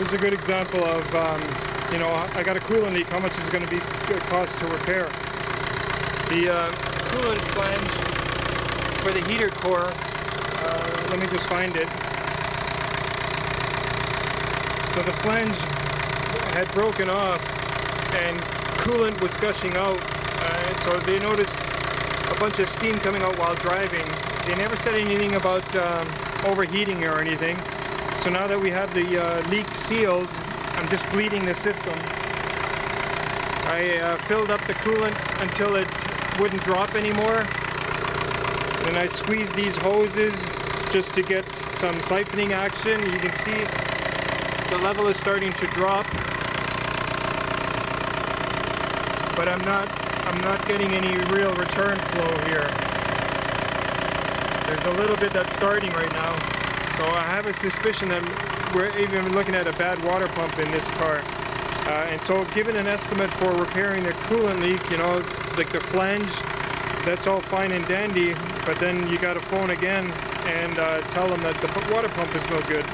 Here's a good example of, um, you know, I got a coolant leak. How much is it going to be uh, cost to repair? The uh, coolant flange for the heater core. Uh, let me just find it. So the flange had broken off, and coolant was gushing out. Uh, so they noticed a bunch of steam coming out while driving. They never said anything about um, overheating or anything. So now that we have the uh, leak sealed, I'm just bleeding the system. I uh, filled up the coolant until it wouldn't drop anymore. Then I squeezed these hoses just to get some siphoning action. You can see the level is starting to drop. But I'm not I'm not getting any real return flow here. There's a little bit that's starting right now. So I have a suspicion that we're even looking at a bad water pump in this car. Uh, and so given an estimate for repairing the coolant leak, you know, like the flange, that's all fine and dandy, but then you got to phone again and uh, tell them that the water pump is no good.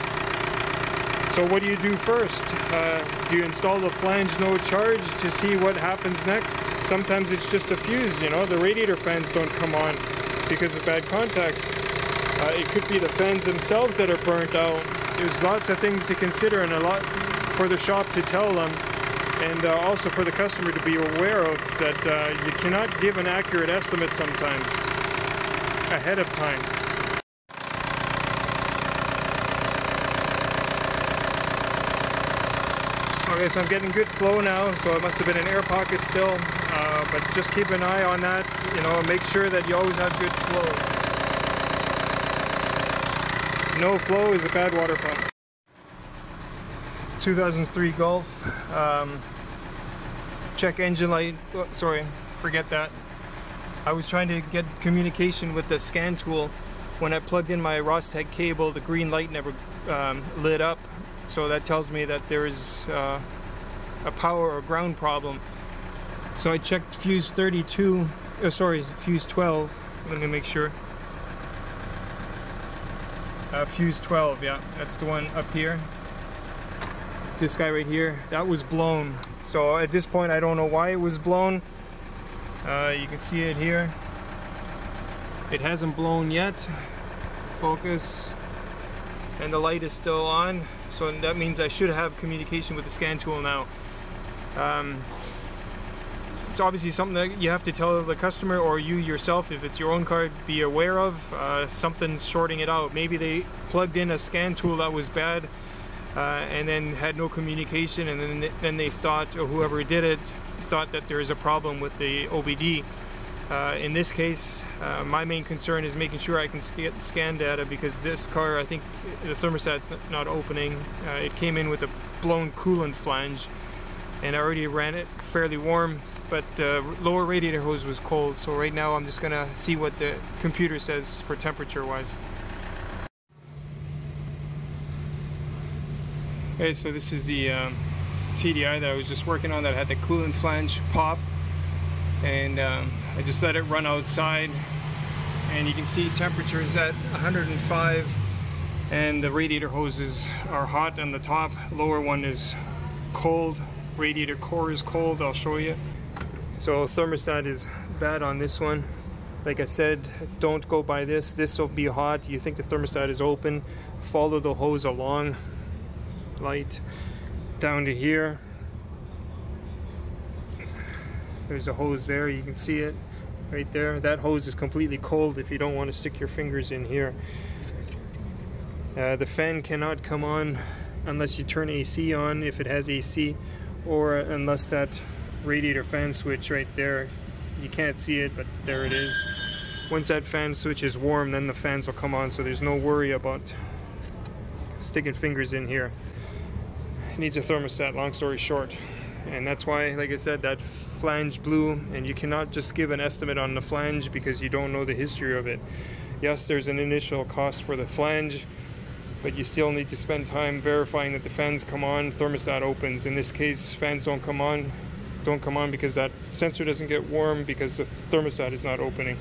So what do you do first? Uh, do you install the flange no charge to see what happens next? Sometimes it's just a fuse, you know, the radiator fans don't come on because of bad contacts. Uh, it could be the fans themselves that are burnt out. There's lots of things to consider and a lot for the shop to tell them and uh, also for the customer to be aware of that uh, you cannot give an accurate estimate sometimes ahead of time. Okay, so I'm getting good flow now, so it must have been an air pocket still, uh, but just keep an eye on that, you know, make sure that you always have good flow. No flow is a bad water pump. 2003 Golf, um, check engine light, oh, sorry, forget that. I was trying to get communication with the scan tool. When I plugged in my Ross-Tech cable, the green light never um, lit up so that tells me that there is uh, a power or ground problem. So I checked fuse 32, oh, sorry, fuse 12. Let me make sure. Uh, fuse 12, yeah, that's the one up here. This guy right here, that was blown. So at this point, I don't know why it was blown. Uh, you can see it here. It hasn't blown yet. Focus. And the light is still on. So that means I should have communication with the scan tool now. Um, it's obviously something that you have to tell the customer or you yourself, if it's your own car, be aware of. Uh, something's shorting it out. Maybe they plugged in a scan tool that was bad uh, and then had no communication and then, then they thought, or whoever did it, thought that there is a problem with the OBD. Uh, in this case, uh, my main concern is making sure I can get the scan data because this car, I think the thermostat's not opening. Uh, it came in with a blown coolant flange and I already ran it fairly warm, but the lower radiator hose was cold. So right now I'm just gonna see what the computer says for temperature wise. Okay, so this is the um, TDI that I was just working on that had the coolant flange pop and um, I just let it run outside and you can see temperature is at 105 and the radiator hoses are hot on the top lower one is cold radiator core is cold I'll show you. So thermostat is bad on this one. Like I said don't go by this. This will be hot. You think the thermostat is open. Follow the hose along. Light down to here. There's a hose there, you can see it right there. That hose is completely cold if you don't want to stick your fingers in here. Uh, the fan cannot come on unless you turn AC on. If it has AC or unless that radiator fan switch right there you can't see it but there it is. Once that fan switch is warm then the fans will come on so there's no worry about sticking fingers in here. It needs a thermostat long story short. And that's why like I said that flange blew and you cannot just give an estimate on the flange because you don't know the history of it. Yes there's an initial cost for the flange but you still need to spend time verifying that the fans come on. Thermostat opens. In this case fans don't come on don't come on because that sensor doesn't get warm because the thermostat is not opening